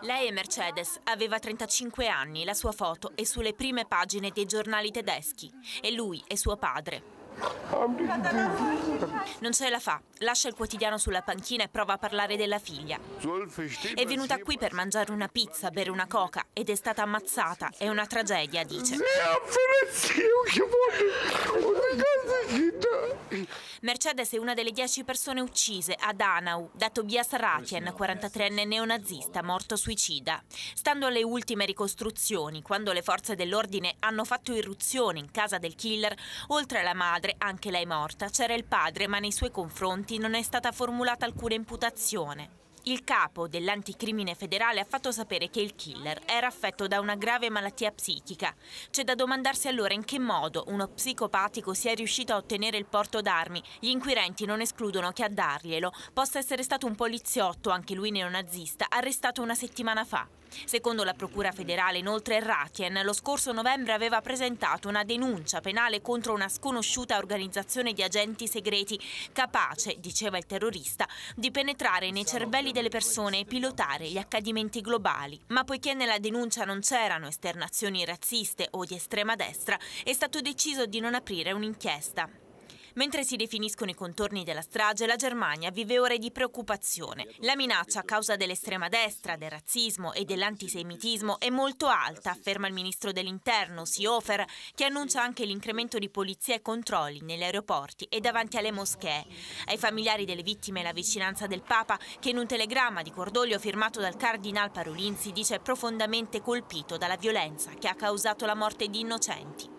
Lei è Mercedes, aveva 35 anni, la sua foto è sulle prime pagine dei giornali tedeschi e lui è suo padre. Non ce la fa, lascia il quotidiano sulla panchina e prova a parlare della figlia. È venuta qui per mangiare una pizza, bere una coca ed è stata ammazzata. È una tragedia, dice. Mercedes è una delle dieci persone uccise a Danau da Tobias Ratien, 43enne neonazista, morto suicida. Stando alle ultime ricostruzioni, quando le forze dell'ordine hanno fatto irruzione in casa del killer, oltre alla madre, anche lei morta, c'era il padre, ma nei suoi confronti non è stata formulata alcuna imputazione. Il capo dell'anticrimine federale ha fatto sapere che il killer era affetto da una grave malattia psichica. C'è da domandarsi allora in che modo uno psicopatico sia riuscito a ottenere il porto d'armi. Gli inquirenti non escludono che a darglielo possa essere stato un poliziotto, anche lui neonazista, arrestato una settimana fa. Secondo la Procura federale, inoltre, Ratien lo scorso novembre aveva presentato una denuncia penale contro una sconosciuta organizzazione di agenti segreti capace, diceva il terrorista, di penetrare nei cervelli delle persone e pilotare gli accadimenti globali. Ma poiché nella denuncia non c'erano esternazioni razziste o di estrema destra, è stato deciso di non aprire un'inchiesta. Mentre si definiscono i contorni della strage, la Germania vive ore di preoccupazione. La minaccia a causa dell'estrema destra, del razzismo e dell'antisemitismo è molto alta, afferma il ministro dell'Interno, Seehofer, che annuncia anche l'incremento di polizia e controlli negli aeroporti e davanti alle moschee. Ai familiari delle vittime la vicinanza del Papa, che in un telegramma di cordoglio firmato dal Cardinal Parolin si dice profondamente colpito dalla violenza che ha causato la morte di innocenti.